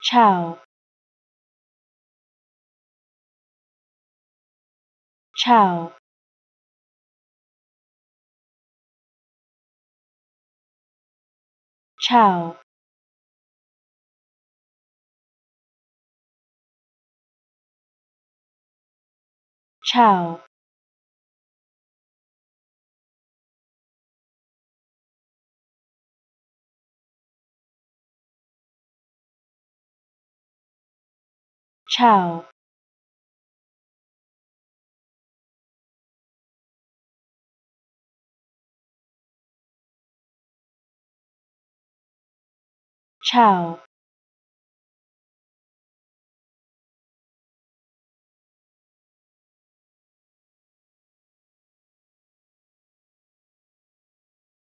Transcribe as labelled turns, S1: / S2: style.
S1: ciao. Ciao. Ciao. Ciao ciao. Ciao